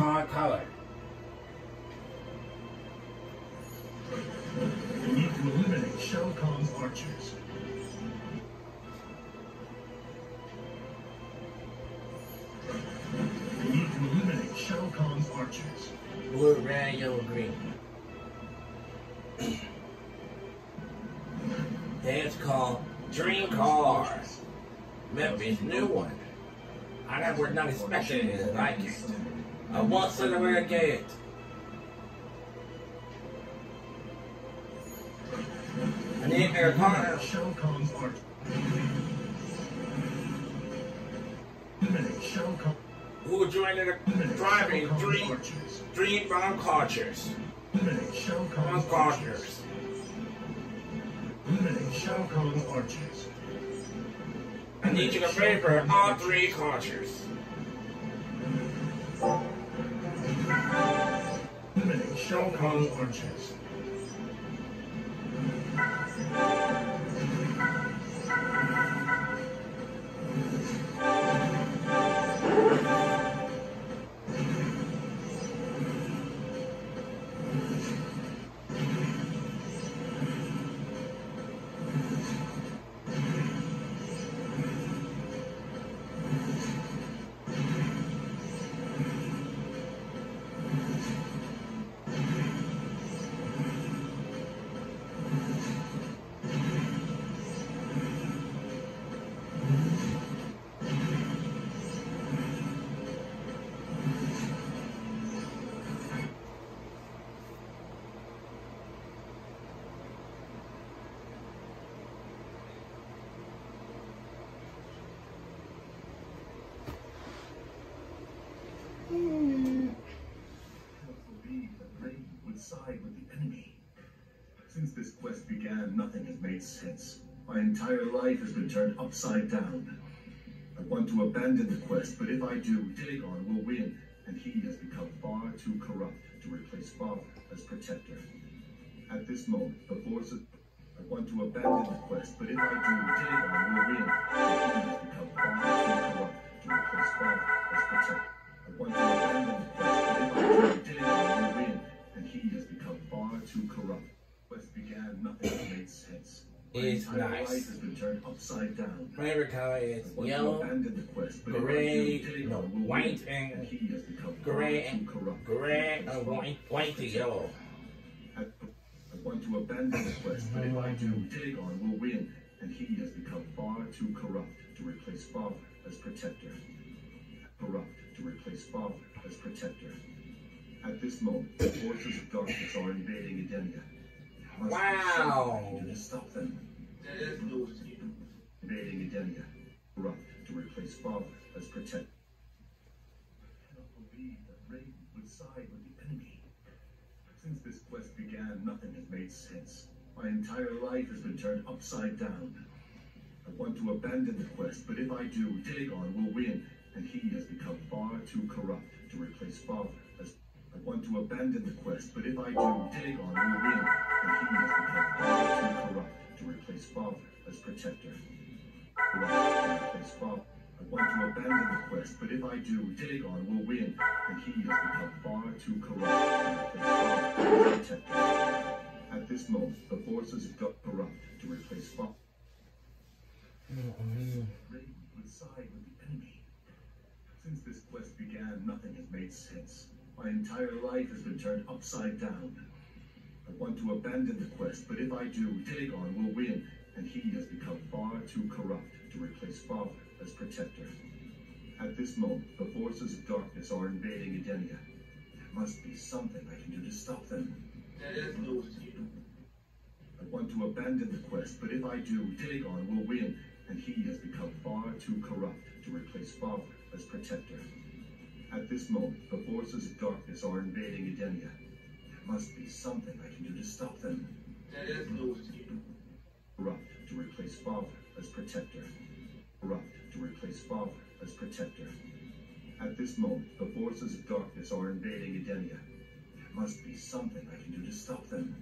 Con color. We need to eliminate Shao Kahn's archers. We need to eliminate Shao Kahn's archers. Blue, red, yellow, green. That's called Dream Car. Memphis new one. I never was not expecting it like it. A once in a rare get. I need their partner. Shao Kahn's archers. Eliminate Shao Kahn. Who joined the driving Shao Kahn's Dream archers. Dream Bomb Cultures. Bomb. Cultures. Eliminate Shao Kahn's archers. I need you to favor all three cultures. Eliminate Shao Kahn's Since this quest began, nothing has made sense. My entire life has been turned upside down. I want to abandon the quest, but if I do, Daegon will win, and he has become far too corrupt to replace Father as protector. At this moment, the forces. I want to abandon the quest, but if I do, Daegon will win, and he has become far too corrupt to replace Father as protector. I want to abandon the quest, but if I do, Daegon will win, and he has become far too corrupt. Quest began, nothing has made sense. My It's nice. life has been turned upside down. Favorite color is yellow, to abandon the quest, but if I gray, no, white and and he has become gray and gray uh, and white, white to yellow. I, I want to abandon the quest, but if I do, Daegon will win, and he has become far too corrupt to replace Father as protector. Corrupt to replace Father as protector. At this moment, the forces of darkness are invading Edenia. There Wow. something I can do to stop them. Invading Edenia. Corrupt to replace Father as protector. I cannot believe that Raiden would side with the enemy. Since this quest began, nothing has made sense. My entire life has been turned upside down. I want to abandon the quest, but if I do, Daegon will win, and he has become far too corrupt to replace Father. I want to abandon the quest, but if I do, Daegon will win, and he has become too corrupt to replace Father as protector. Replace Father. I want to abandon the quest, but if I do, Daegon will win, and he has become far too corrupt to replace Father as protector. At this moment, the forces God corrupt to replace Father. Raiden would side with the enemy. Since this quest began, nothing has made sense. My entire life has been turned upside down. I want to abandon the quest, but if I do, Daegon will win, and he has become far too corrupt to replace Father as protector. At this moment, the forces of darkness are invading Edenia. There must be something I can do to stop them. I want to abandon the quest, but if I do, Daegon will win, and he has become far too corrupt to replace Father as protector. At this moment, the forces of darkness are invading Edenia. There must be something I can do to stop them. Corrupt to replace Father as protector. Corrupt to replace Father as protector. At this moment, the forces of darkness are invading Edenia. There must be something I can do to stop them.